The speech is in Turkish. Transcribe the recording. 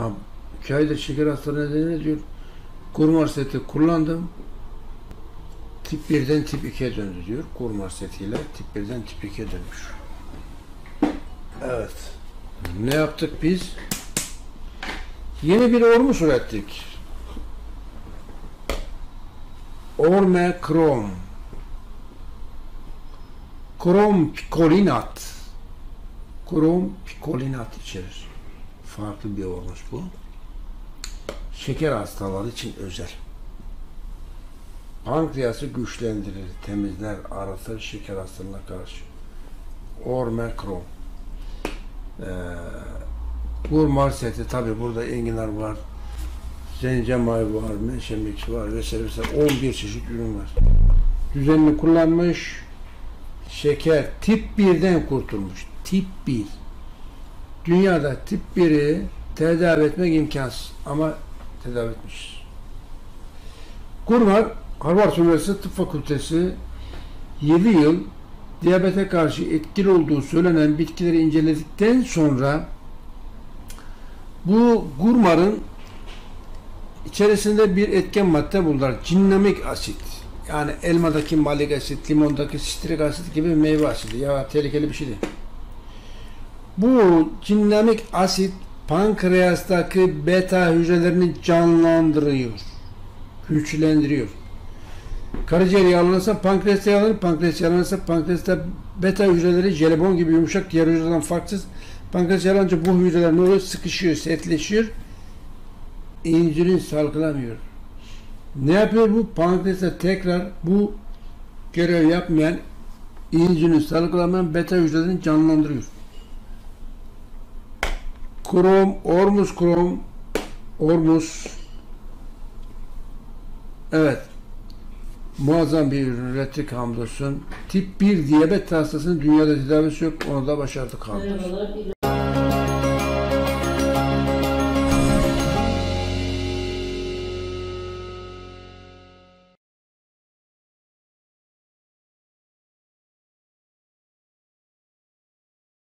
Ha, iki aydır şeker hastalığı nedeniyle diyor. Kurmar seti kullandım. Tip 1'den tip 2'ye döndü diyor. Kurmar setiyle tip 1'den tip 2'ye dönmüş. Evet. Ne yaptık biz? Yeni bir ormus ürettik. Orme krom. Krom pikolinat. Krom pikolinat içerir. Farklı bir ormus bu. Şeker hastaları için özel. Pankreası güçlendirir, temizler, arıtır şeker hastalığına karşı. Orme krom. Ee, Gurmar seti tabi burada enginar var. Zencemay var, meşemix var vesaire vesaire 11 çeşit ürün var. Düzenli kullanmış. Şeker tip 1'den kurtulmuş. Tip 1. Dünyada tip 1'i tedavi etmek imkansız ama tedavi etmiş. Gurmar Harvard Üniversitesi Tıp Fakültesi 7 yıl diyabete karşı etkili olduğu söylenen bitkileri inceledikten sonra bu gurmarın içerisinde bir etken madde buldular. Cinnamik asit. Yani elmadaki malik asit, limondaki sitrik asit gibi meyve asidi. Ya tehlikeli bir şey değil. Bu cinnamik asit pankreastaki beta hücrelerini canlandırıyor. Güçlendiriyor. Karaciğer yağlanırsa pankreas yağlanır, pankreas yağlanırsa pankreasta beta hücreleri jelibon gibi yumuşak diğer hücrelerden farksız. Pankreas yağlanınca bu hücreler ne oluyor? Sıkışıyor, sertleşiyor. İnsülin salgılamıyor. Ne yapıyor bu? Pankreasta tekrar bu görev yapmayan insülin salgılamayan beta hücrelerini canlandırıyor. Krom, ormus krom, ormus. Evet. Muazzam bir ürün ürettik hamdolsun. Tip 1 diyabet hastasının dünyada tedavisi yok. Onu da başardık hamdolsun.